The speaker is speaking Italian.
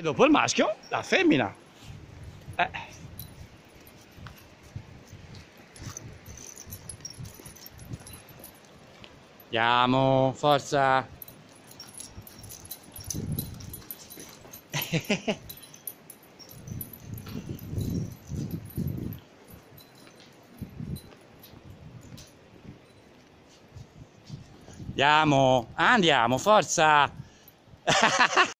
E dopo il maschio, la femmina. Eh. Andiamo, forza. Andiamo, andiamo, forza!